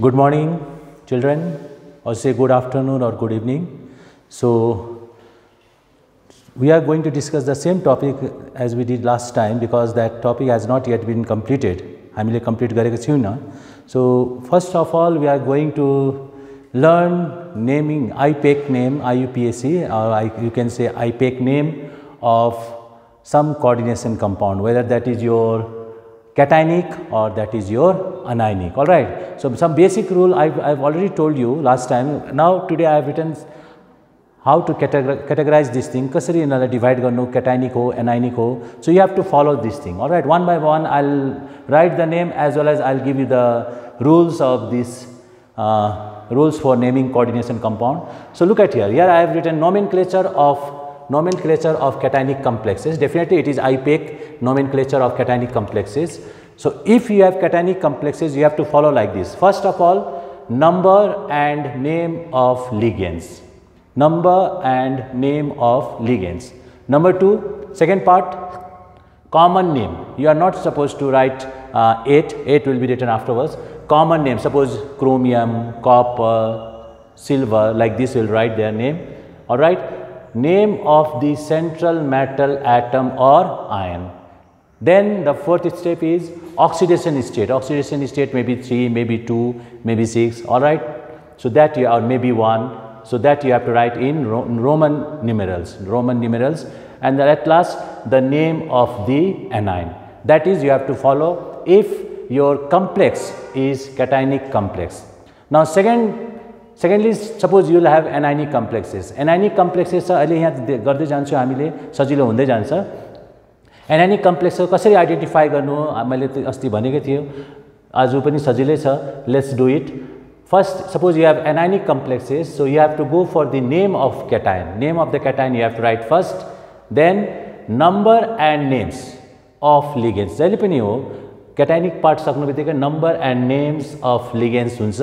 Good morning, children, or say good afternoon or good evening. So, we are going to discuss the same topic as we did last time because that topic has not yet been completed. हामीले complete गरेको छैनौँ so first of all we are going to learn naming IUPAC name आइयुपिएससी आई यु क्यान से आइपेक name of some coordination compound whether that is your cationic or that is your anionic all right so some basic rule i've, I've already told you last time now today i have written how to categorize this thing कसरी यिनीहरूलाई divide गर्नु क्याटाइनिक हो anionic हो so you have to follow this thing all right one by one oil right the name as well as oil give you the rules of this uh, rules for naming coordination compound. So, look at here, here I have written nomenclature of nomenclature of cationic complexes. Definitely it is IUPAC nomenclature of cationic complexes. So, if you have cationic complexes you have to follow like this. First of all number and name of ligands. Number and name of ligands. Number 2 second part common name. You are not supposed to write uh, 8 8 will be written afterwards. Common name. Suppose chromium copper silver like this will write their name. All right name of the central metal atom or ion. Then the fourth step is oxidation state. Oxidation state maybe 3 maybe 2 maybe 6 all right? So that you or maybe 1 so, that you have to write in Ro Roman numerals, Roman numerals. And then at last the name of the anion. That is you have to follow if your complex is cationic complex. Now, second secondly suppose you'll have anionic complexes anionic complexes छ अहिले यहाँ गर्दै जान्छु हामीले सजिलो हुँदै जान्छ। Anionic complex कसरी आइडेन्टिफाई गर्नु? मैले अस्ति भनेकै थियो आज पनि सजिलै छ। Let's do it first suppose you have anionic complexes so you have to go for the name of cation name of the cation you have to write first then number and names of ligands जहिले पनि हो cationic part सक्नु बित्तिकै number and names of ligands हुन्छ।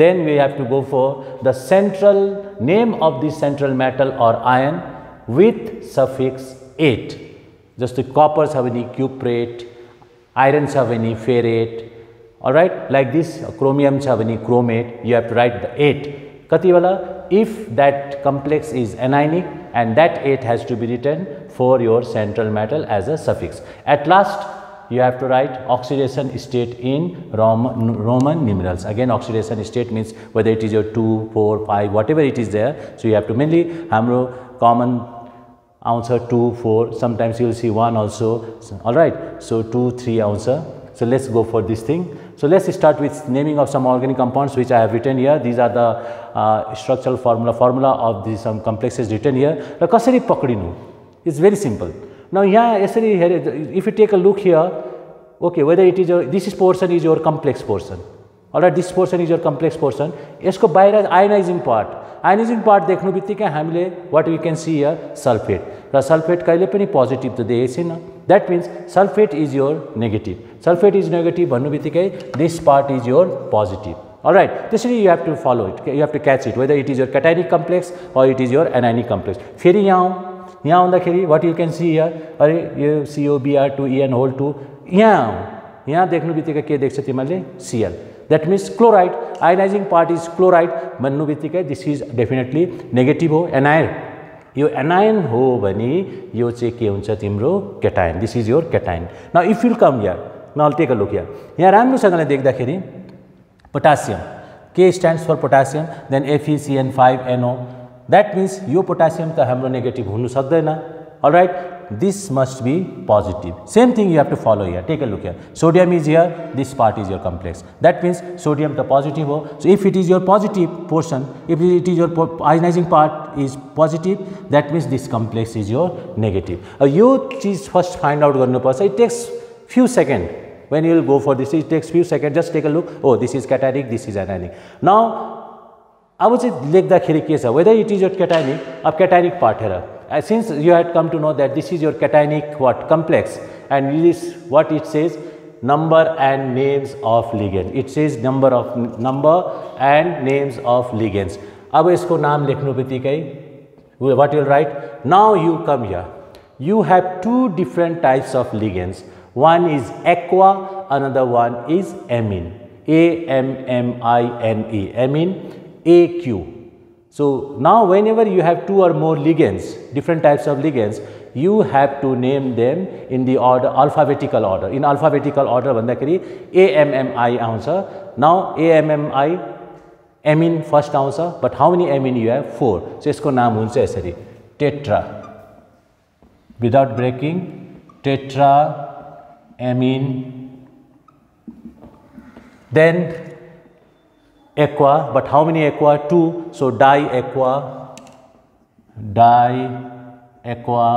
then we have to go for the central name of the central metal or ion with suffix 8. Just the coppers have any cuprate, irons have any ferrate, alright. Like this chromiums have any chromate, you have to write the 8. Katiwala, if that complex is anionic and that 8 has to be written for your central metal as a suffix. At last, you have to write oxidation state in Roman, Roman numerals. Again oxidation state means whether it is your 2, 4, 5 whatever it is there. So, you have to mainly hamro common answer 2, 4 sometimes you will see 1 also alright. So, 2, 3 answer. So, let us go for this thing. So, let us start with naming of some organic compounds which I have written here. These are the uh, structural formula, formula of these some complexes written here. र कसरी पक्रिनु it's very simple न यहाँ यसरी हेरे if you take a look here okay whether it is your this portion is your complex portion all this portion is your complex portion यसको बाहिर ionising part ionising part देख्नु बित्तिकै हामीले what you can see here sulphate raw sulphate कहिले पनि positive त देखेको छैन that means sulphate is your negative sulphate is negative भन्नु बित्तिकै this part is your positive right त्यसरी you have to follow it you have to catch it whether it is your cationic complex or it is your anionic complex फेरि यहाँ यहाँ आउँदाखेरि वाट you can see here अरे यो COBR two EN whole two यहाँ यहाँ देख्नु बित्तिकै के देख्छ तिमीहरूले? CL that means chloride ionizing part is chloride भन्नु बित्तिकै दिस इज़ डेफिनेटली नेगेटिभ हो एनायर यो एनायन हो भने यो के हुन्छ तिम्रो? Cation this is your cation न इफ़ विल कम यार न टेक अ लुक यार यहाँ राम्रोसँगले देख्दाखेरि, potassium. K stands for potassium then FECN five NO that means yo potassium त हाम्रो नेगेटिभ हुनु सक्दैन अल right this must be positive. Same thing you have to follow here. Take a look here. Sodium is here, this part is your complex. That means sodium the positive. So, if it is your positive portion, if it is your ionizing part is positive, that means this complex is your negative. Uh, you choose first find out it takes few seconds when you will go for this it takes few seconds just take a look oh this is cationic this is anionic now I would say लेख्दाखेरि के छ whether it is your cationic or cationic part here uh, since you had come to know that this is your cationic what complex and this what it says number and names of ligand it says number of number and names of ligands अब यसको नाम लेख्नु बित्तिकै what you'll write now you come here you have two different types of ligands one is aqua another one is amine A-M-M-I-N-E, amine, AQ. So, now whenever you have two or more ligands, different types of ligands, you have to name them in the order alphabetical order. In alphabetical order भन्दाखेरि AMMI answer. Now AMMI ammine first answer, but how many ammine you have Four. So यसको नाम हुन्छ यसरी Tetra. Without breaking, tetra ammine. Then aqua, but how many aqua? 2. So di-aqua, di-aqua,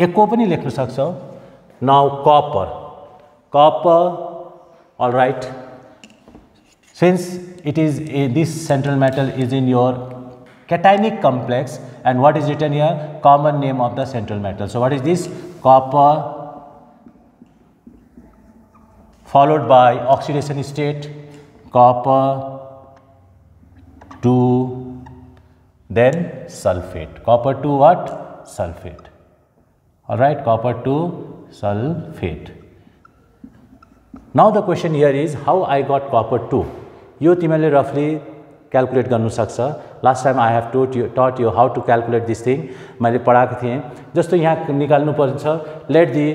aqua पनि लेख्न सक्छौ. Now copper, copper, all right. Since it is a, this central metal is in your cationic complex and what is written here? Common name of the central metal. So what is this? Copper followed by oxidation state copper to then sulfate copper to what sulfate all right copper to sulfate now the question here is how i got copper 2 यो तिमीले रफली calculate गर्नु सक्छ last time I have taught you taught you how to calculate this thing मैले पढाएको थिएँ जस्तो यहाँ निकाल्नु पर्छ let the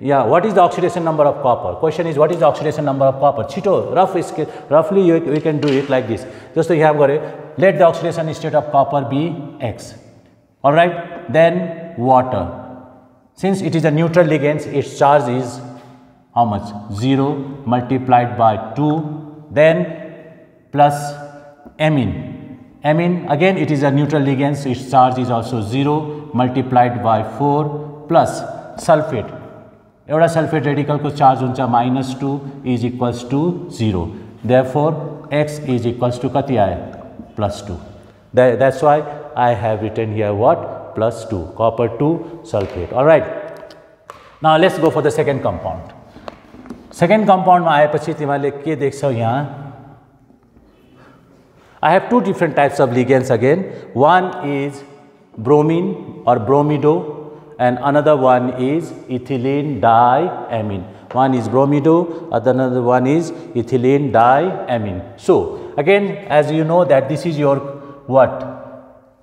yeah what is the oxidation number of copper? Question is what is the oxidation number of copper? Chito rough scale roughly you, we can do it like this. Just you have gare let the oxidation state of copper be x. All right then water. Since it is a neutral ligand its charge is how much? 0 multiplied by 2 then plus ammine. Ammine again it is a neutral ligand its charge is also 0 multiplied by 4 plus sulfate एउटा sulphate रेडिकलको charge हुन्छ minus two is equals to zero there four X is equals to कति आयो plus two that's why I have written here what plus two copper two sulphate right न let's go for the second compound second कम्पाउन्डमा आएपछि तिमीहरूले के देख्छौ यहाँ? I have two different types of ligands again One is bromine or bromido. And another one is ethylene diamine. One is bromido, another one is ethylene diamine. So, again as you know that this is your what?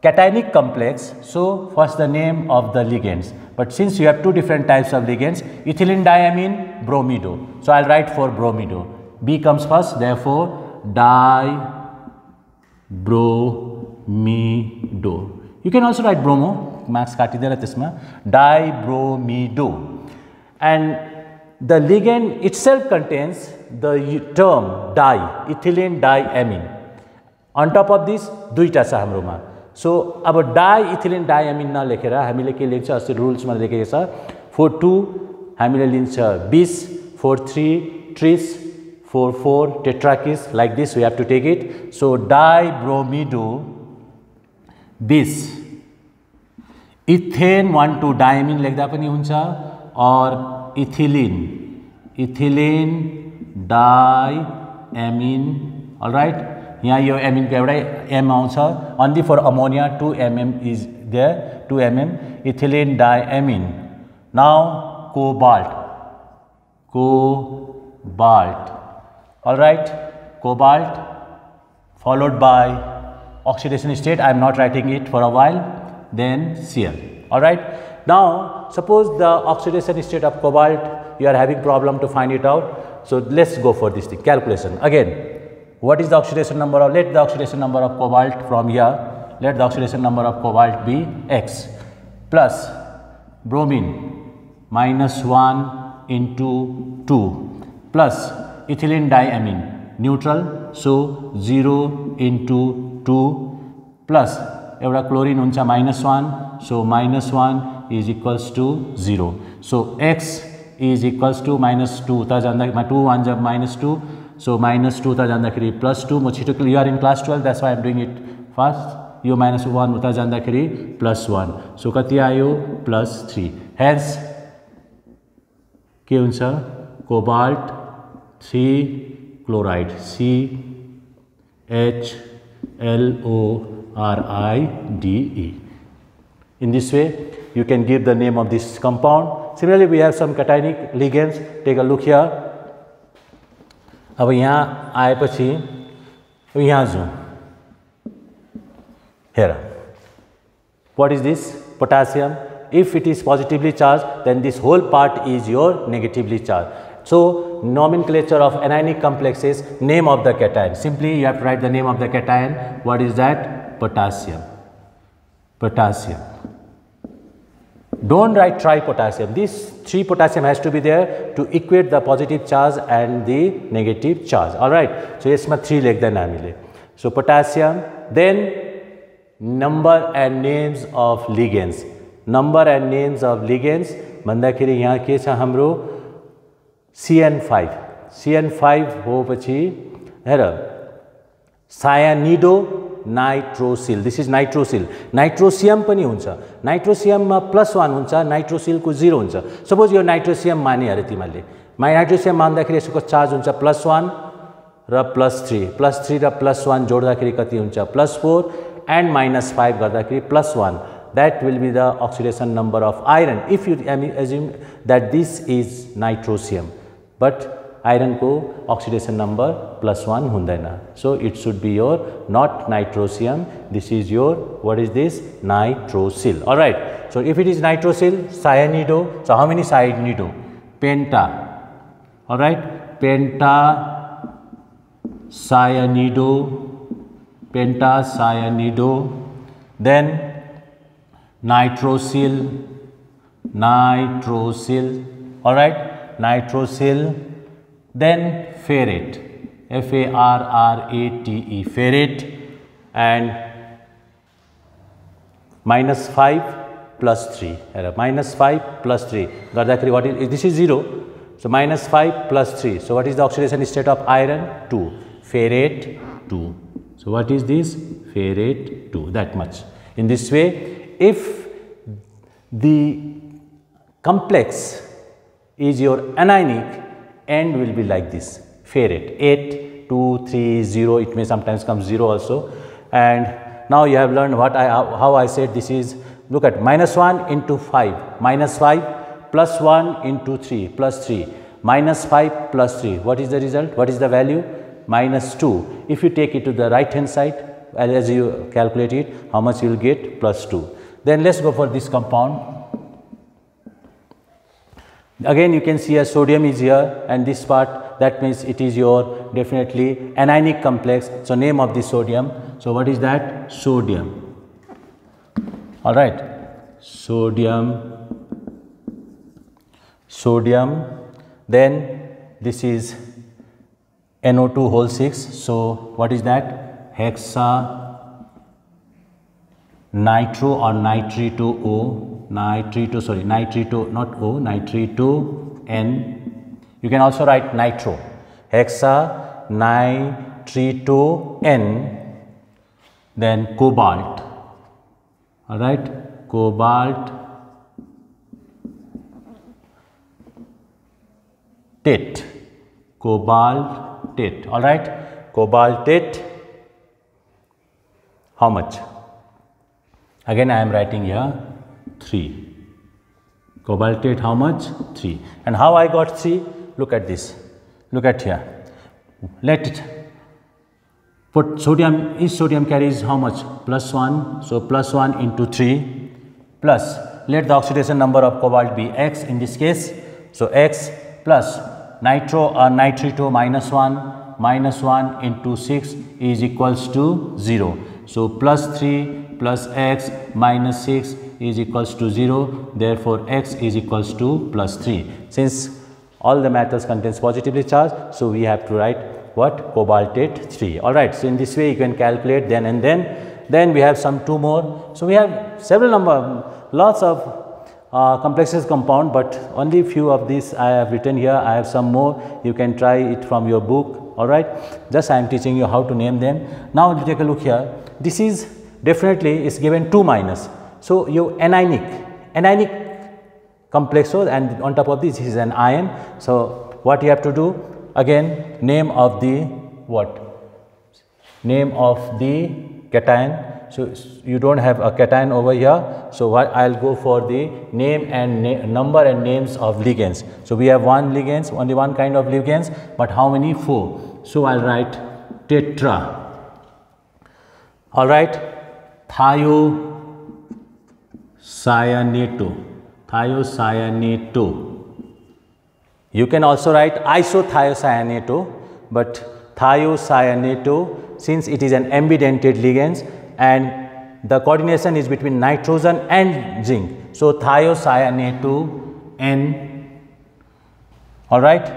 Cationic complex. So, first the name of the ligands. But since you have two different types of ligands, ethylene diamine, bromido. So, I will write for bromido. B comes first, therefore, di bromido. You can also write bromo marks काटिँदैन त्यसमा dibromido and the ligand itself contains the term di ethylene diamine on top of this दुईवटा छ हाम्रोमा so अब di ethylene diamine नलेखेर हामीले के लेख्छ अस्ति रुल्समा लेखेको छ फोर टू हामीले लिन्छ bis for three tris for four tetrakis like this we have to take it so dibromido bis ethane one two diamine लेख्दा पनि ethylene. Ethylene di amine right यहाँ यो एमिनको एउटै एम आउँछ। Only for ammonia two MM is there two MM ethylene di amine now cobalt cobalt right cobalt, followed by oxidation state i am not writing it for a while then Cl. Alright. Now, suppose the oxidation state of cobalt, you are having problem to find it out. So, let us go for this thing, calculation. Again, what is the oxidation number of, let the oxidation number of cobalt from here, let the oxidation number of cobalt be x plus bromine minus 1 into 2 plus ethylene diamine neutral. So, 0 into 2 plus एउटा chlorine हुन्छ minus one so minus one is equals to zero so X is equals to minus two उता जाँदाखेरि two one जब minus two so minus two उता plus two म छिटो you're in class twelve that's why am doing it first yo minus one उता plus वान सो कति आयो plus three hence के हुन्छ cobalt three chloride C H LO R-I-D-E. In this way, you can give the name of this compound. Similarly, we have some cationic ligands. Take a look here. अब यहाँ आएपछि यहाँ जाउँ हेर what is this potassium if it is positively charged then this whole part is your negatively charged so nomenclature of anionic complexes name of the cation simply you have to write the name of the cation what is that potassium potassium don't write tripotassium this 3 potassium has to be there to equate the positive charge and the negative charge all right so यसमा 3 लेख्दैन हामीले so potassium then number and names of ligands number and names of ligands भन्दाखेरि यहाँ के छ हाम्रो CN5 CN5 हो पछि हेर cyanido nitrosyl this is nitrosyl nitrosonium पनि हुन्छ. नाइट्रोसियममा प्लस वान हुन्छ नाइट्रोसिलको जिरो हुन्छ. सपोज यो नाइट्रोसियम माने अरे तिमीहरूले. मा नाइट्रोसियम मान्दाखेरि यसको चार्ज हुन्छ प्लस वान र प्लस थ्री प्लस थ्री र प्लस वान जोड्दाखेरि कति हुन्छ? Plus four and minus five गर्दाखेरि plus one that will be the oxidation number of iron if you assume that this is nitrosonium but आइरनको oxidation number plus one हुँदैन so it should be your nut नाइट्रोसियम this is your what is this nitrosyl right so if it is nitrosyl सायनिडो so how many सायनिडो penta right penta सायनिडो penta सायनिडो then nitrosyl nitrosyl all right nitrosyl then ferrate, F-A-R-R-A-T-E, ferrate and minus 5 plus 3, error, minus 5 plus 3, what is, this is 0, so minus 5 plus 3. So what is the oxidation state of iron? 2, ferrate 2. So what is this? Ferrate 2, that much. In this way, if the complex is your anionic end will be like this. Ferrate 8 2 3 0 it may sometimes come 0 also. And now you have learned what I how I said this is look at minus 1 into 5 minus 5 plus 1 into 3 plus 3 minus 5 plus 3 what is the result? What is the value? Minus 2 if you take it to the right hand side as you calculate it how much you will get? Plus 2 then let's go for this compound Again you can see a sodium is here and this part that means it is your definitely anionic complex. So, name of the sodium. So, what is that? Sodium. All right. Sodium, sodium. Then this is NO2 whole 6. So, what is that? Hexa nitro or nitrito O nitrito sorry nitrito not O nitrito N. You can also write nitro. Hexa nitrito N then cobalt. All right? Cobalt. Tit, cobalt tit, all right? Cobalt tit, how much again I am writing here 3. Cobaltate how much? 3. And how I got 3? Look at this. Look at here. Let it put sodium, each sodium carries how much? Plus 1. So, plus 1 into 3 plus let the oxidation number of cobalt be x in this case. So, x plus nitro or nitrito minus 1 minus 1 into 6 is equals to 0. So, plus 3 plus x minus 6 is equals to 0 therefore x is equals to plus 3 since all the metals contains positively charged so we have to write what? Cobaltate 3 all right so in this way you can calculate then and then. Then we have some two more. So we have several number lots of uh, complexes compound but only few of these I have written here. I have some more. You can try it from your book. All right? Just I am teaching you how to name them. Now take a look here. This is definitely is given 2 minus so, you anionic, anionic complex so and on top of this is an ion. So, what you have to do again name of the what? Name of the cation. So you don't have a cation over here. So what I'll go for the name and na number and names of ligands. So we have one ligands, only one kind of ligands, but how many? Four. So I'll write tetra. All right, thiocyanato, thiocyanato. You can also write isothiocyanato, but thiocyanato since it is an ambidentate ligand and the coordination is between nitrogen and zinc. So, thiocyanato N all right.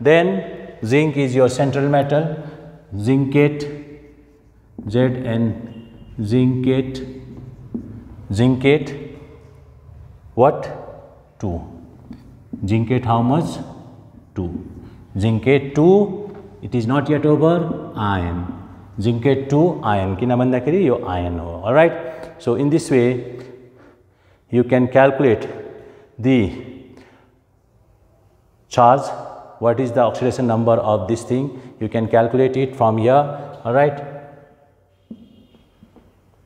Then zinc is your central metal zincate Zn zincate zincate what 2 zincate how much 2 zincate 2 it is not yet over iron zincate 2 iron किन भन्दाखेरि यो iron हो all right so in this way you can calculate the charge what is the oxidation number of this thing you can calculate it from here all right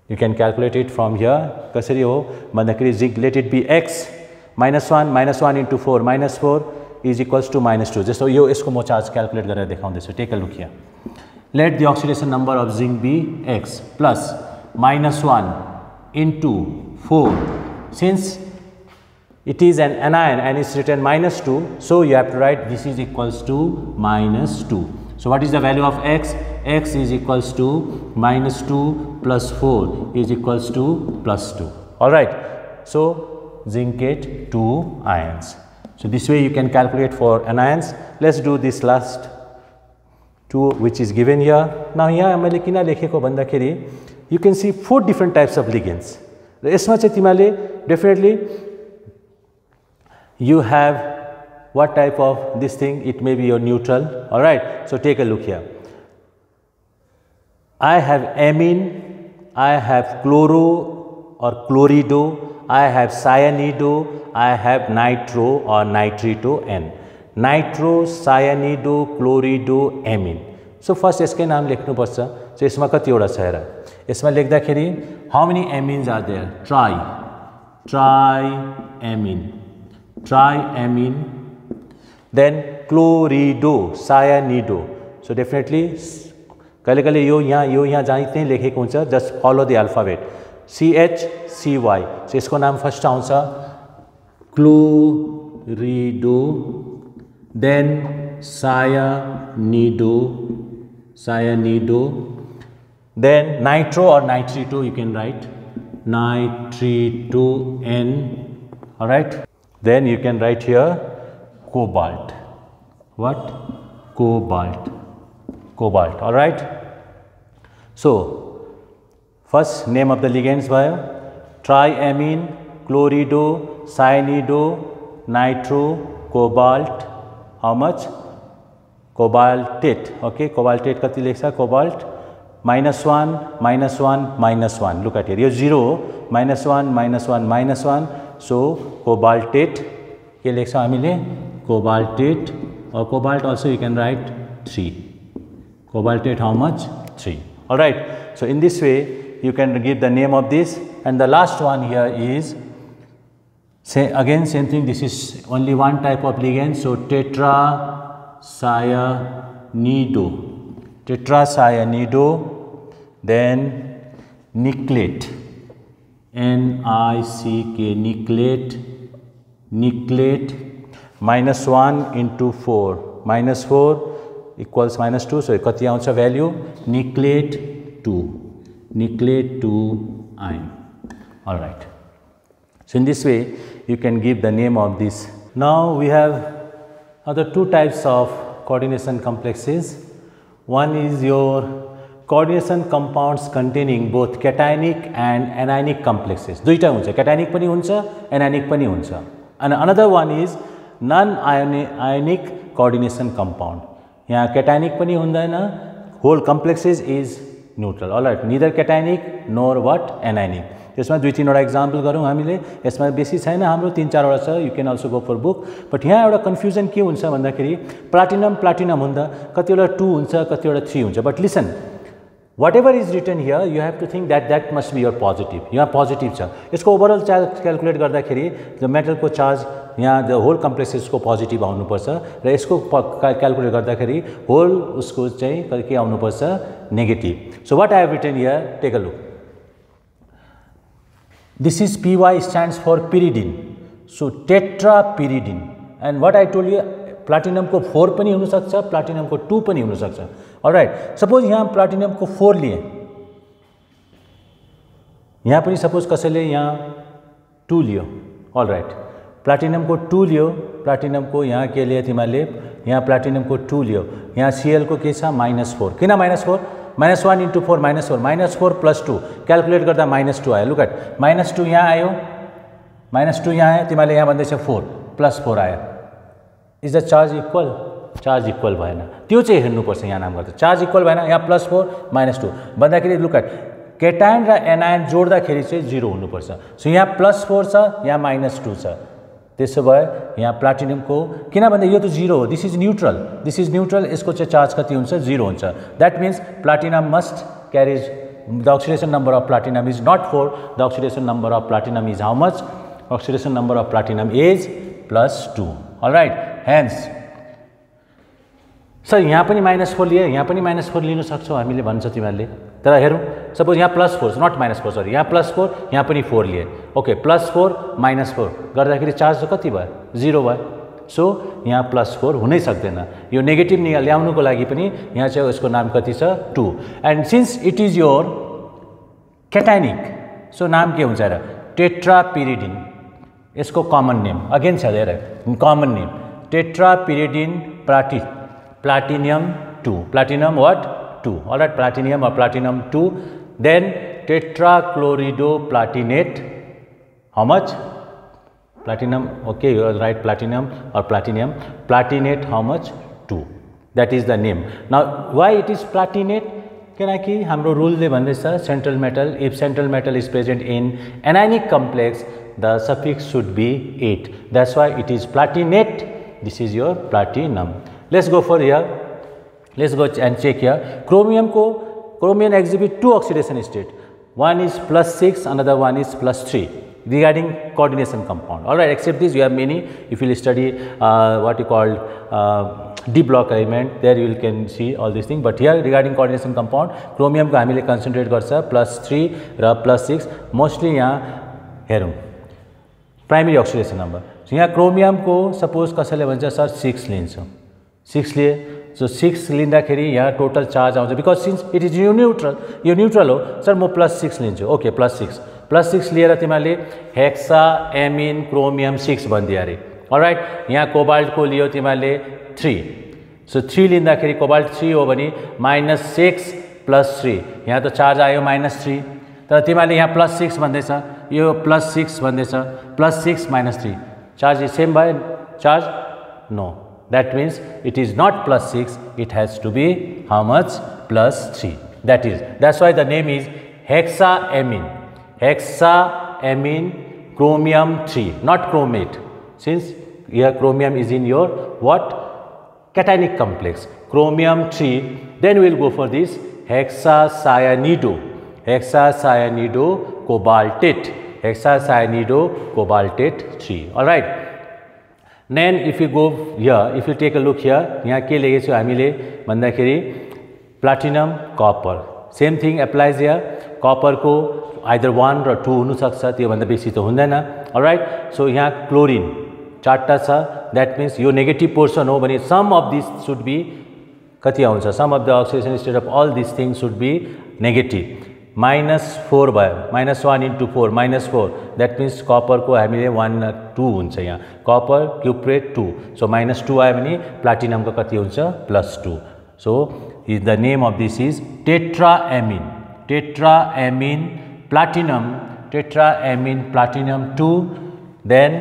you can calculate it from here कसरी हो भन्दाखेरि zig let it be x minus one minus one into four minus four is equals to minus to जस्तो यो यसको म charge calculate गरेर देखाउँदैछु take a look here let the oxidation number of zinc be x plus minus 1 into 4 since it is an anion and it's written minus 2 so you have to write this is equals to minus 2 so what is the value of x x is equals to minus 2 plus 4 is equals to plus 2 all right so zincate two ions so this way you can calculate for anions let's do this last to which is given य न यहाँ मैले किन लेखेको भन्दाखेरि यु can C four different types of ligands र यसमा चाहिँ तिमीले definitely you have what type of this thing it may be year neutral right so take a look here I have amine, I have chloro or chlorido, I have cyanido, I have nitro or nitrito N. Nitro cyanido chlorido amine so first यसकै नाम लेख्नुपर्छ सो यसमा कतिवटा छ हेर यसमा लेख्दाखेरि how many amines are there tri tri amine tri amine then chlorido cyanido so definitely कहीं कहीं यो यहाँ यो यहाँ जहाँ तीन लेखेको just follow the alphabet C H C Y so इसको नाम फ़र्स्ट आउँछ, chlorido then cyanido cyanido then nitro और nitrito you can write nitrito N write then you can write here cobalt what cobalt cobalt all right So, first name of the ligands were triamine, chlorido, cyanido, nitro, cobalt, how much cobaltate okay cobaltate kati lekha cobalt minus 1 minus 1 minus 1 look at here यो 0 minus 1 minus 1 minus 1 so cobaltate के लेख्छ हामीले cobaltate or cobalt also you can write 3 cobaltate how much 3 all right so in this way you can give the name of this. And the last one here is Say again same thing. This is only one type of ligand. So tetracyanide tetracyanide then nickelate N I C K nickelate nickelate minus 1 into 4 minus 4 equals minus 2 so कति आउँछ value nicklate 2 nicklate 2 ion all right so in this way you can give the name of this. Now we have other two types of coordination complexes. One is your coordination compounds containing both cationic and anionic complexes. दुईटा हुन्छ cationic पनि हुन्छ anionic पनि हुन्छ. And another one is non-ionic coordination compound. यहाँ cationic पनि हुँदैन। Complexes is neutral. All right, neither cationic nor what? Anionic. त्यसमा दुई तिनवटा इक्जाम्पल गरौँ हामीले। यसमा बेसी छैन हाम्रो तिन चारवटा छ। You can also go for book but यहाँ एउटा कन्फ्युजन के हुन्छ भन्दाखेरि प्लाटिनम प्लाटिनम हुँदा कतिवटा टू हुन्छ कतिवटा थ्री हुन्छ। But listen whatever is written here you have to think that that must be your positive. यहाँ पोजिटिभ छ यसको ओभरअल चार्ज क्यालकुलेट गर्दाखेरि द मेटलको चार्ज यहाँ द होल कम्प्लेक्सेसको पोजिटिभ आउनुपर्छ र यसको क्यालकुलेट गर्दाखेरि होल उसको चाहिँ के आउनुपर्छ negative so what I have written here take a look this is P Y stands for pyridine so tetra pyridine and what I told you प्लाटिनमको four पनि हुनसक्छ प्लाटिनमको टू भी पनि हुनसक्छ राइट सपोज़ यहाँ प्लाटिनमको फोर लिए। यहाँ पनि सपोज़ कसैले यहाँ टू लियो। अल राइट प्लाटिनमको टू लियो। प्लाटिनमको यहाँ के लिए? तिमीहरूले यहाँ प्लाटिनमको टू लियो। यहाँ सिएलको के माइनस फोर। किन minus four? Minus one into four minus four. Minus four plus two calculate गर्दा माइनस टू आयो। लुकट माइनस टू यहाँ आयो। माइनस टू यहाँ आयो तिमीहरूले यहाँ भन्दैछ फोर प्लस फोर आयो। Is the charge equal charge equal भएन त्यो चाहिँ हेर्नुपर्छ यहाँ नाम गर्दा चार्ज इक्वल भएन यहाँ प्लस फोर माइनस टू भन्दाखेरि लुकट केटायन र एनायन जोड्दाखेरि चाहिँ जिरो हुनुपर्छ। सो यहाँ प्लस फोर छ, यहाँ माइनस टू छ। त्यसो भए यहाँ प्लाटिनियमको किन भन्दा यो त जिरो हो। This is neutral this is neutral चाहिँ चार्ज कति हुन्छ? जिरो हुन्छ। Means platinum must carries the oxidation number of platinum is not four the oxidation number of platinum is how much oxidation number of platinum is plus two right hence sir यहाँ पनि minus four लिए यहाँ पनि minus four लिनु सक्छौ हामीले भन्छ तिमीहरूले। तर हेरौँ सपोज यहाँ plus four not minus four sorry यहाँ प्लस फोर यहाँ पनि फोर लिए। Okay plus four minus four गर्दाखेरि चार्ज कति भयो? जिरो भयो। सो यहाँ प्लस फोर हुनै सक्दैन। यो नेगेटिभ नि ल्याउनुको लागि पनि यहाँ चाहिँ यसको नाम कति छ? Two and since it is your cationic so नाम के हुन्छ र? टेट्रा पिरिडिन यसको कमन नेम अगेन छ हेर। Common name tetra pyridine प्राटी platinum 2 platinum what 2 all right platinum or platinum 2 then tetrachloridoplatinate how much platinum okay you are right platinum or platinum platinate how much 2 that is the name now why it is platinate किनकि हाम्रो रुलले भन्दैछ central metal if central metal is present in anionic complex the suffix should be ate that's why it is platinate this is your platinum Let's go for here. Let's go and check here. Chromium ko chromium exhibit two oxidation state. One is plus 6, another one is plus 3 regarding coordination compound. All right, except this you have many. If you will study uh, what you call uh, D block element, there you can see all these things. But here regarding coordination compound, chromium ko हामीले concentrate गर्छ plus 3 र plus 6 mostly यहाँ हेरौँ primary oxidation number यहाँ क्रोमियमको suppose कसैले भन्छ sir six लिन्छौँ। Six लिए सो सिक्स लिँदाखेरि यहाँ टोटल चार्ज आउँछ। बिकज सिन्स इट इज यो न्युट्रल यो न्युट्रल हो सर म प्लस सिक्स लिन्छु। Okay plus six plus six लिएर तिमीहरूले हेक्सा एमिन क्रोमियम सिक्स भनिदियो अरे। राइट यहाँ कोबाल्टको लियो तिमीहरूले थ्री सो थ्री लिँदाखेरि कोबाल्ट थ्री हो भने माइनस सिक्स प्लस थ्री यहाँ त चार्ज आयो माइनस थ्री तर तिमीहरूले यहाँ प्लस सिक्स भन्दैछ। यो प्लस सिक्स भन्दैछ। Plus six minus three Charge is same by charge? No. That means it is not plus 6, it has to be how much? Plus 3. That is, that is why the name is hexaammine. Hexaammine chromium 3, not chromate. Since here chromium is in your what? Cationic complex. Chromium 3, then we will go for this hexacyanido. Hexacyanido cobaltate Hexacyanido cobaltate 3. Alright. Then if you go य if you take a look here यहाँ के लेखेको छु हामीले भन्दाखेरि platinum copper same thing applies य कपरको either one र two हुनसक्छ त्योभन्दा बेसी त हुँदैन राइट सो यहाँ क्लोरिन चारवटा छ द्याट मिन्स यो नेगेटिभ पोर्सन हो भने sum of this should be कति आउँछ sum of the oxidation state of all this thing should be negative minus four भयो minus one into four minus four that means कपरको हामीले one two हुन्छ यहाँ। Copper cuprate two so minus two आयो भने प्लाटिनमको कति हुन्छ? Plus two so is the name of this is tetra amine tetra amine platinum tetra amine platinum two then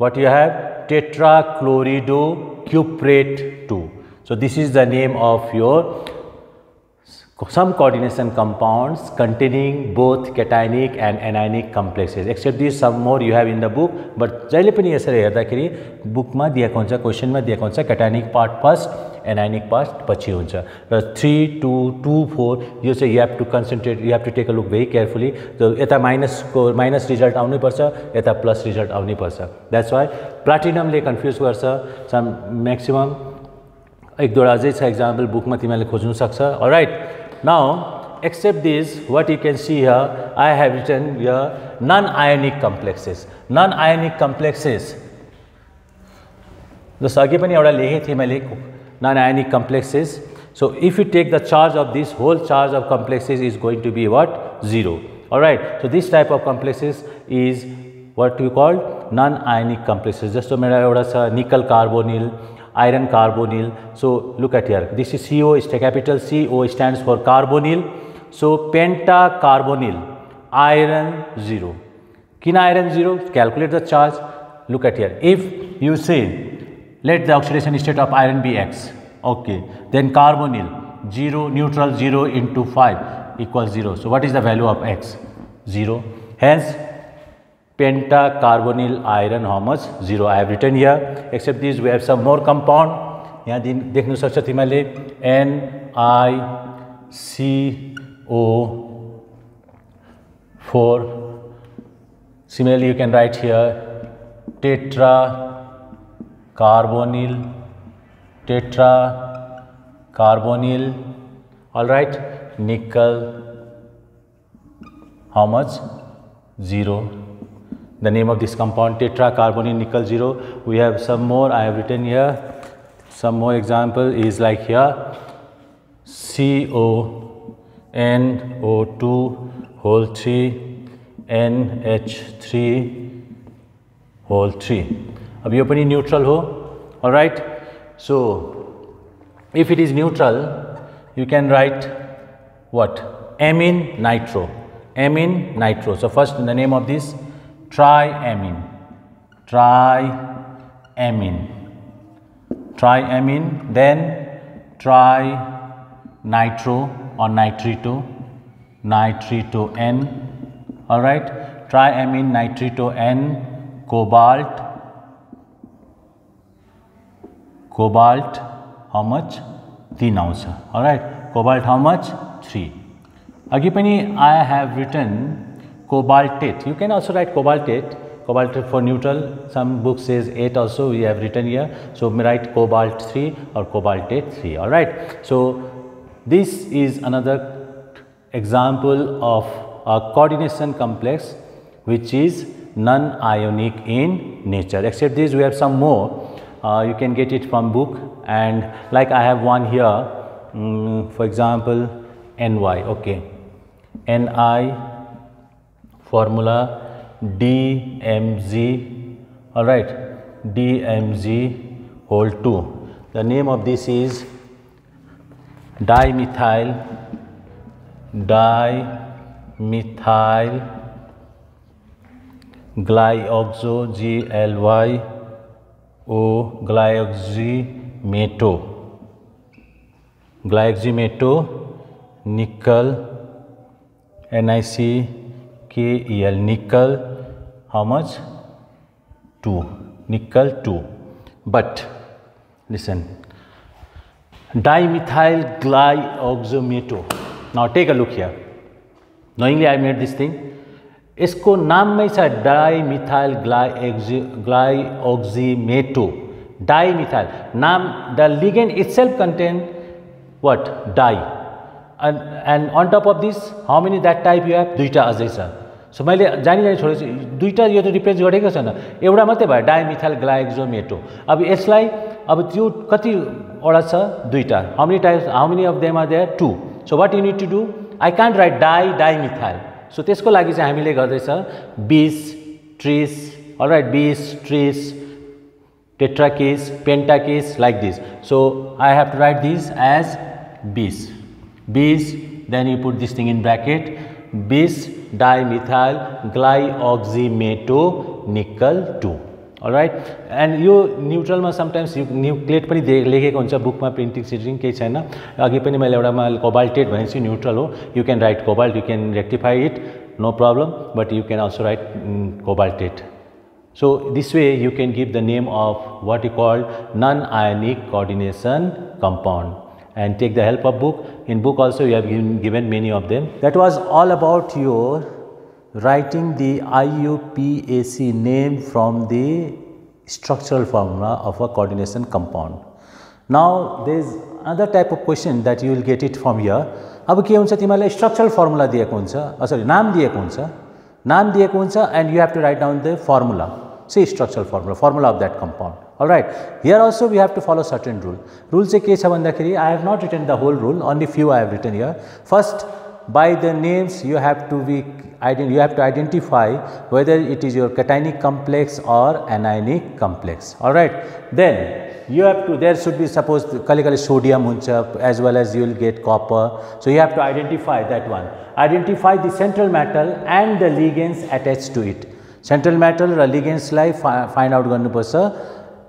what you have? Tetrachlorido cuprate 2 so, this is the name of your some coordination compounds containing both cationic and anionic complexes. Except this some more you have in the book. But जहिले पनि यसरी हेर्दाखेरि बुकमा दिएको हुन्छ क्वेसनमा दिएको हुन्छ cationic part first anionic part पछि हुन्छ। र थ्री टू टू फोर यो चाहिँ you have to concentrate you have to take a look very carefully यता माइनसको माइनस रिजल्ट आउनैपर्छ यता प्लस रिजल्ट आउनैपर्छ। द्याट्स वाइ प्लाटिनमले कन्फ्युज गर्छ। सम म्याक्सिमम् एक दुईवटा अझै छ। इक्जाम्पल बुकमा तिमीहरूले खोज्नु सक्छ। Right Now, except this, what you can see here, I have written here non-ionic complexes. Non-ionic complexes. जस्तो अघि पनि एउटा लेखेको थिएँ मैले none ionic complexes so if you take the charge of this whole charge of complexes is going to be watt zero right so this type of complexes is what you called none ionic complexes जस्तो मेरो एउटा छ निकल carbonyl iron carbonyl. So, look at here this is CO is a capital CO stands for carbonyl. So, pentacarbonyl iron 0. Kin iron 0 calculate the charge look at here if you say let the oxidation state of iron be x okay then carbonyl 0 neutral 0 into 5 equals 0. So, what is the value of x 0 hence pentacarbonyl iron how much 0 I have written here except this we have some more compound यहाँ देख्नु सक्छ तिमीहरूले NiCO 4 similarly you can write here tetra carbonyl tetra carbonyl all right nickel how much 0 the name of this compound tetracarbonyl nickel 0 we have some more i have written here. Some more example is like here. CONO2 whole 3 NH3 whole 3 अब ये अपनी neutral हो. All right? So if it is neutral you can write what? Ammine nitro. Ammine nitro. So first the name of this. Triamine, triamine, triamine, then trinitro or nitrito, nitrito N, all right, triamine, nitrito N, cobalt, cobalt, how much? 3 आउँछ all right, cobalt how much? 3. अघि पनि I have written cobaltate. You can also write cobaltate, cobaltate for neutral. Some book says 8 also we have written here. So, we write cobalt 3 or cobaltate 3 alright. So, this is another example of a coordination complex which is non-ionic in nature except this we have some more uh, you can get it from book and like I have one here um, for example NY okay NI formula DMZ alright DMZ whole 2 the name of this is dimethyl dimethyl glyoxo G L Y O glyoximato glyoximato nickel NiC के E L nickel how much two nickel two but listen dimethyl ग्लाई ऑक्जोमेटो now take a look here knowingly I made this thing इसको नाम में छ di methyl gly exo ग्लाई ऑक्जीमेटो di methyl नाम the ligand itself contain what di and, and on top of this how many that type you have? दुईवटा अझै छ सो मैले जानी जानी छोडेको छु दुईवटा यो त रिप्लेस गरेको छैन। एउटा मात्रै भयो डाइमिथाइल ग्लाइक्जोमेटो अब यसलाई अब त्यो कतिवटा छ? दुईवटा। How many types how many of them are there two so what you need to do I can't write di dimethyl so त्यसको लागि चाहिँ हामीले गर्दैछ bis tris right bis tris tetrakis pentakis like this so I have to write this as bis. bis then you put this thing in bracket. Bis dimethyl glyoximato nickel 2 all right? And you neutral sometimes you nucleate pani lekheko huncha book ma printing sheeting kei chaina agi pani maile euta ma cobaltate bhanchu neutral ho you can write cobalt you can rectify it no problem but you can also write mm, cobaltate. So this way you can give the name of what you call non ionic coordination compound and take the help of book. In book also you have given, given many of them. That was all about your writing the IUPAC name from the structural formula of a coordination compound. Now, there is another type of question that you will get it from here. अब के हुन्छ तिमीहरूलाई structural formula दिएको हुन्छ सरी नाम दिएको हुन्छ नाम दिएको हुन्छ and you have to write down the formula say structural formula, formula of that compound. Alright, here also we have to follow certain rule. Rules say Kesha Bandakiri, I have not written the whole rule, only few I have written here. First, by the names you have to be you have to identify whether it is your cationic complex or anionic complex. Alright, then you have to there should be suppose kali sodium huncha as well as you will get copper so you have to identify that one identify the central metal and the ligands attached to it central metal or ligands like find out garnu parcha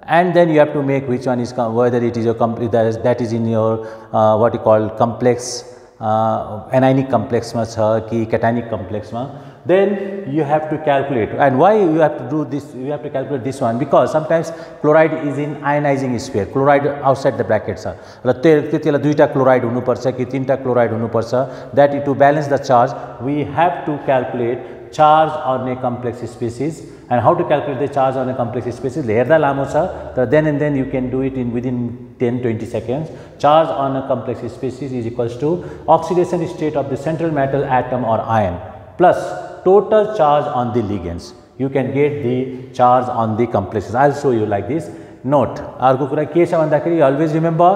and then you have to make which one is whether it is your that is, that is in your uh, what you call complex anionic कम्प्लेक्समा छ कि क्याटानिक कम्प्लेक्समा then you have to calculate and why you have to do this you have to calculate this one because sometimes chloride is in ionizing sphere chloride outside the bracket छ र त्यो त्यति बेला दुईवटा chloride हुनुपर्छ कि तिनवटा chloride हुनुपर्छ that to balance the charge we have to calculate charge on a complex species and how to calculate the charge on a complex species हेर्दा लामो छ तर then and then you can do it in within 10-20 seconds. Charge on a complex species is equals to oxidation state of the central metal atom or ion plus total charge on the ligands. You can get the charge on the complexes. I will show you like this. Note, अर्को कुरा के छ भन्दाखेरि always remember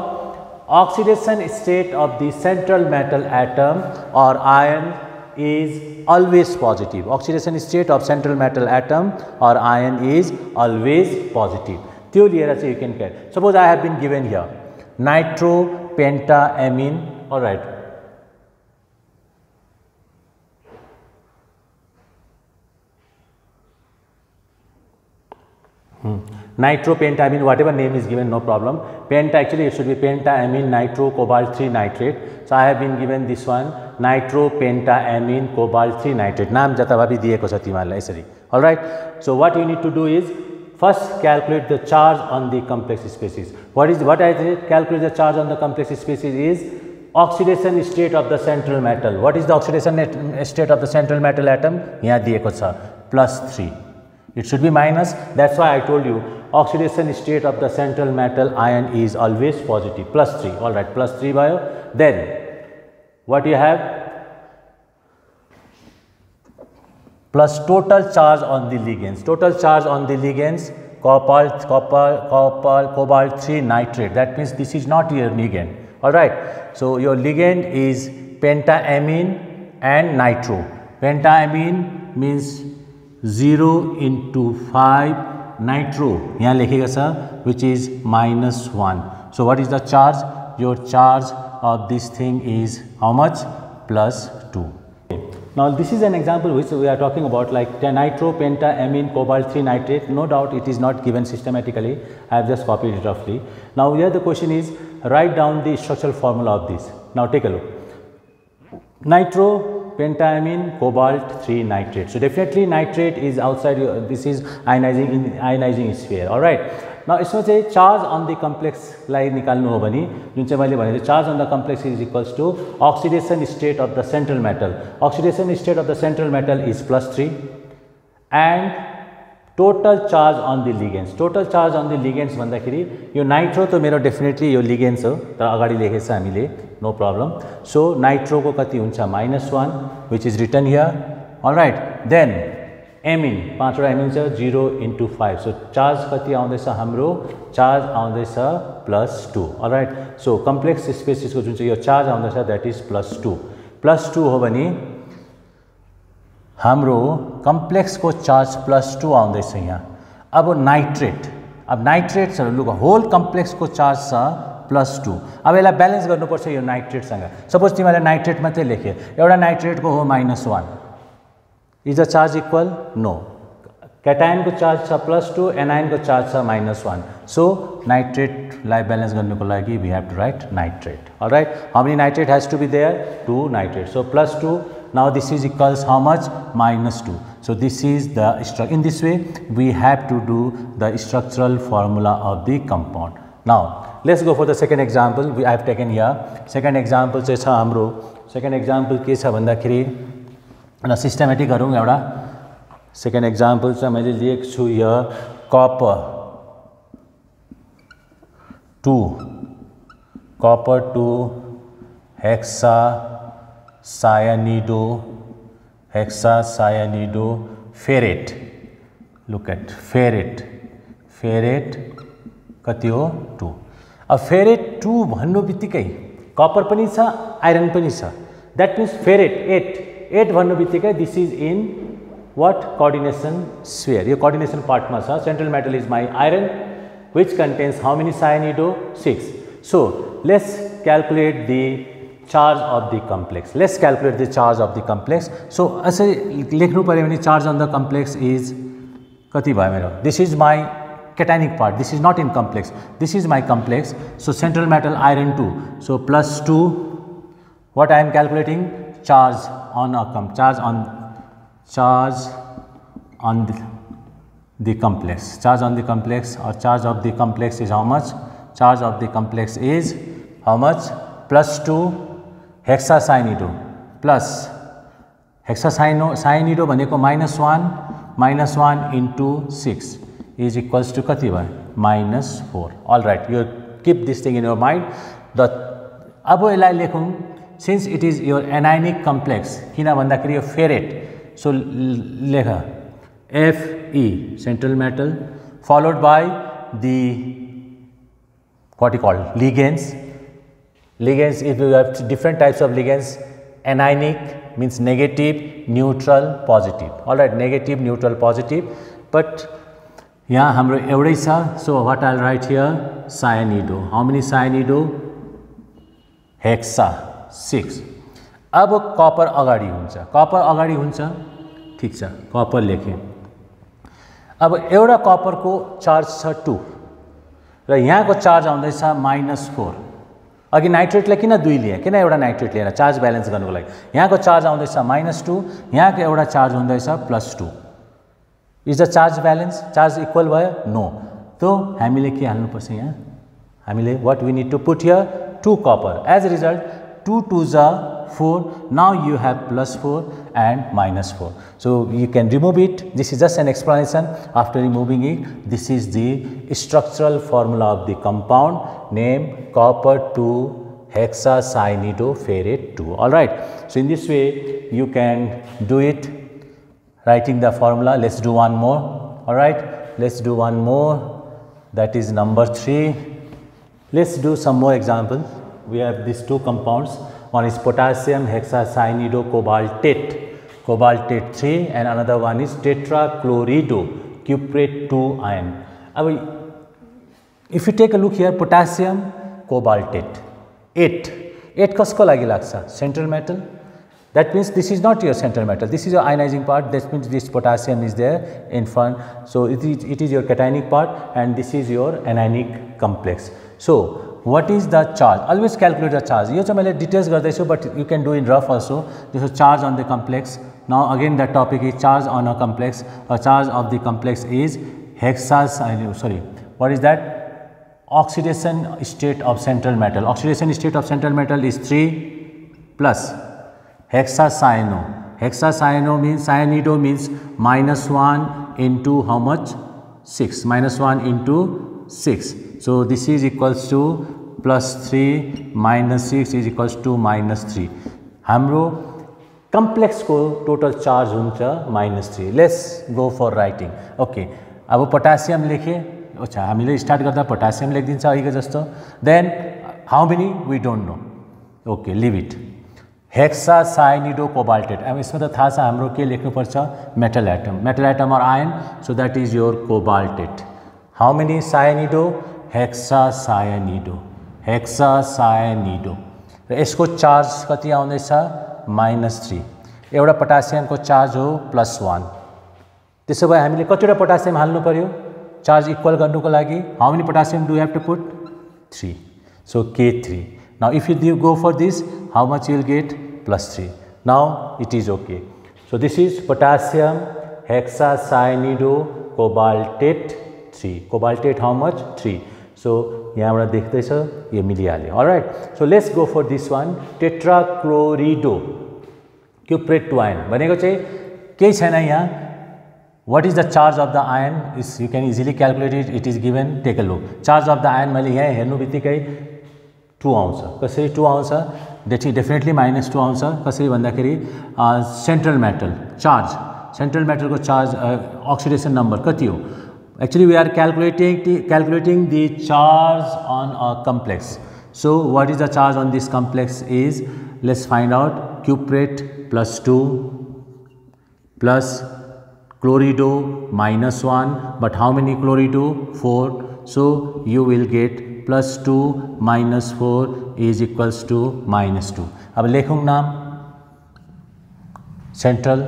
oxidation state of the central metal atom or ion is always positive. Oxidation state of central metal atom or ion is always positive. त्यो लिएर चाहिँ you can care suppose I have been given here nitro penta amine right nitro pentamine whatever name is given no problem. Penta actually it should be pentaammine nitro cobalt 3 nitrate. So, I have been given this one nitropentaammine cobalt 3 nitrate नाम जताभावी दिएको छ तिमीहरूलाई All right. So what you need to do is first calculate the charge on the complex species. What is what I I Calculate the charge on the complex species is oxidation state of the central metal. What is the oxidation state of the central metal atom? yeah, the छ plus 3. It should be minus. That's why I told you oxidation state of the central metal ion is always positive. Plus 3. All right. Plus 3 bio. Then what you have? Plus total charge on the ligands. Total charge on the ligands cobalt copper copper cobalt 3 nitrate. That means this is not your ligand. All right. So your ligand is pentaammine and nitro. Pentaammine means 0 into 5 nitro. Likhega which is minus 1 so what is the charge? Your charge of this thing is how much plus 2. Now this is an example which we are talking about like nitropentaammine cobalt 3 nitrate no doubt it is not given systematically I have just copied it roughly. Now here the question is write down the structural formula of this. Now take a look Nitro nitropentaammine cobalt 3 nitrate. So definitely nitrate is outside uh, this is ionizing in ionizing sphere alright. न यसमा चाहिँ charge on the कम्प्लेक्सलाई निकाल्नु हो भने जुन चाहिँ मैले भनेको charge on the complex is equals to oxidation state of the central metal oxidation state of the central metal is plus three and total charge on the ligands total charge on the ligands भन्दाखेरि यो nitro त मेरो definitely यो ligands हो तर अगाडि लेखेको छ हामीले नो प्रब्लम सो नाइट्रोको कति हुन्छ? Minus one which is written here all right then amine पाँचवटा एमिन छ zero into five so charge कति आउँदैछ चार्ज आउँदैछ plus two right so complex स्पेसिसको जुन चाहिँ यो charge that is plus two plus two हो भने हाम्रो कम्प्लेक्सको चार्ज प्लस टू आउँदैछ यहाँ. अब नाइट्रेट अब नाइट्रेट छ लु होल कम्प्लेक्सको चार्ज छ प्लस टू अब ब्यालेन्स गर्नुपर्छ यो नाइट्रेटसँग सपोज़ तिमीहरूले नाइट्रेट मात्रै लेख्यो एउटा नाइट्रेटको हो minus one Is the charge equal? No. क्याटाइनको charge छ प्लस टू एनाइनको चार्ज छ माइनस वान सो नाइट्रेटलाई ब्यालेन्स गर्नुको लागि we have to right nitrate right how many nitrate has to be there to nitrate so plus two now this is equals how much minus 2 so this is the structure in this way we have to do the structural formula of the compound now let's go for the second example we I have taken here second example चाहिँ छ हाम्रो second example के छ भन्दाखेरि न systematic गरौँ एउटा second example चाहिँ मैले copper two copper two hexa cyanido hexa cyanido ferrate look at ferrate ferrate कति हो टू अब फेरेट टू भन्नु बित्तिकै कपर छ आइरन पनि छ। That mince ferrate eight eight भन्नु बित्तिकै this is in what coordination sphere your coordination part ma cha central metal is my iron which contains how many cyanido 6 so let's calculate the charge of the complex let's calculate the charge of the complex so asai lekhnu paryo bhane charge on the complex is kati bhayo mero this is my cationic part this is not in complex this is my complex so central metal iron 2 so plus 2 what i am calculating charge on a charge on charge on the, the complex. Charge on the complex or charge of the complex is how much? Charge of the complex is how much? Plus 2 hexacyanidो plus hexacyanidो भनेको minus one minus one into six is equals to कति भयो minus four all right यो keep this thing in your mind the अब यसलाई लेखौँ since it is your anionic complex किन भन्दाखेरि यो ferret So, lekha Fe central metal followed by the what you call ligands. Ligands if you have different types of ligands anionic means negative, neutral, positive. Alright, negative, neutral, positive. But यहाँ हाम्रो एउटै छ सो वाट आल right here सायनिडो how many सायनिडो hexa Six. अब कपर अगाडि हुन्छ। कपर अगाडि हुन्छ? ठिक छ कपर लेखेँ। अब एउटा कपरको चार्ज छ टू र यहाँको चार्ज आउँदैछ माइनस फोर। अघि नाइट्रेटलाई किन दुई लिएँ? किन एउटा नाइट्रेट लिएर? चार्ज ब्यालेन्स गर्नुको लागि। यहाँको चार्ज आउँदैछ माइनस टू यहाँको एउटा चार्ज हुँदैछ plus two. Is the charge balance? Charge equal भयो? नो। त हामीले के हाल्नुपर्छ यहाँ? हामीले what we need to put your two copper as a result 2 2s are 4, now you have plus 4 and minus 4. So, you can remove it, this is just an explanation, after removing it, this is the structural formula of the compound. Name copper 2 hexacyanidoferrate 2, alright. So, in this way, you can do it. Writing the formula, let us do one more, alright. Let us do one more, that is number 3, let us do some more examples we have these two compounds one is potassium hexacyanidocobalt cobalt 3 and another one is tetrachlorido cuprate 2 ion. if you take a look here potassium cobaltate 8 8 कसको लागि लाग्छ central metal that means this is not your central metal this is your ionizing part that means this potassium is there in front so it is, it is your cationic part and this is your anionic complex so what is the charge always calculate the charge यो चाहिँ मैले details गर्दैछु but you can do in rough also this charge on the complex now again the topic is charge on a complex a charge of the complex is हेक्सास sorry what is that oxidation state of central metal oxidation state of central metal is 3 plus hexacyano hexacyano means cyanido means minus 1 into how much 6 minus 1 into 6 So, this is equals to plus 3 minus 6 is equals to minus 3. हाम्रो कम्प्लेक्सको total charge हुन्छ minus three let's go for writing okay अब potassium लेखेँ अच्छा हामीले start गर्दा potassium लेखिदिन्छ अहिलेको जस्तो। Then how many we don't know okay leave it hexa cyanido cobaltate अब यसमा त थाहा छ हाम्रो के लेख्नुपर्छ? Metal atom metal atom or ion so that is your cobaltate how many cyanido hexacyanido hexacyanido र यसको चार्ज कति आउँदैछ माइनस थ्री एउटा पोटासियमको चार्ज हो प्लस वान त्यसो भए हामीले कतिवटा पोटासियम हाल्नु पऱ्यो चार्ज इक्वल गर्नुको लागि। How many potassium do have to put three so के three now if you go for this how much will get plus three now it is okay so this is potassium hexacyanido cobaltate three cobaltate how much three so यहाँ यहाँबाट देख्दैछ, यो मिलिहाल्यो। Alright so let's go for this one tetrachlorido cuprate ion. भनेको चाहिँ यहाँ। What is the charge of the ion is you can easily calculate it is given take a look charge of the ion मैले यहाँ हेर्नु बित्तिकै to आउँछ कसरी to आउँछ डेट डेफिनेटली माइनस टू आउँछ कसरी भन्दाखेरि सेन्ट्रल मेटल चार्ज सेन्ट्रल मेटलको चार्ज अक्सिडेसन नम्बर कति हो? Actually we are calculating calculating the charge on a complex so what is the charge on this complex is let's find out क्युप्रेट plus two plus chlorido minus 1 but how many chlorido 4 so you will get plus 2 minus 4 is equals to minus 2 अब लेखूँ नाम central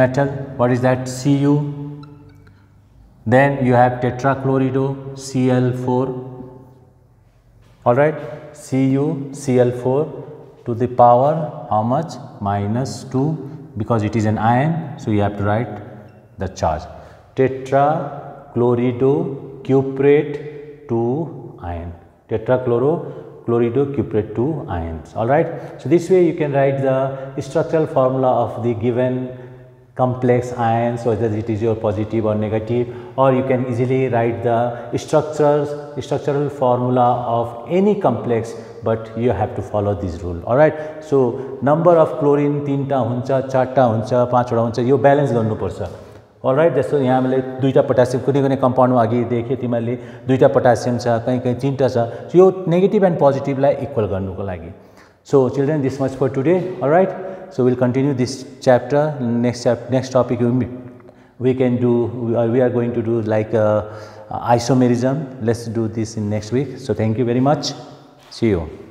metal what is that Cu then you have tetrachlorido Cl4 all right? Cu Cl4 to the power how much? Minus 2 because it is an ion so you have to write the charge. Tetrachlorido cuprate 2 ion. Tetrachloro chlorido cuprate 2 ions. All right? So this way you can write the structural formula of the given complex ions whether it is your positive or negative or you can easily write the structures structural formula of any complex but you have to follow this rule all right so number of chlorine तीनटा हुन्छ चारवटा हुन्छ पाँचवटा हुन्छ यो balance गर्नुपर्छ right जस्तो यहाँ मैले दुईवटा पोटासियम कुनै कुनै कम्पाउन्डमा अघि देखेँ तिमीहरूले दुईवटा पोटासियम छ कहीँ कहीँ तिनवटा छ सो यो नेगेटिभ एन्ड पोजिटिभलाई इक्वल गर्नुको लागि so children this much for today So, we will continue this chapter next chap next topic we, we can do we are going to do like uh, isomerism let us do this in next week. So, thank you very much see you.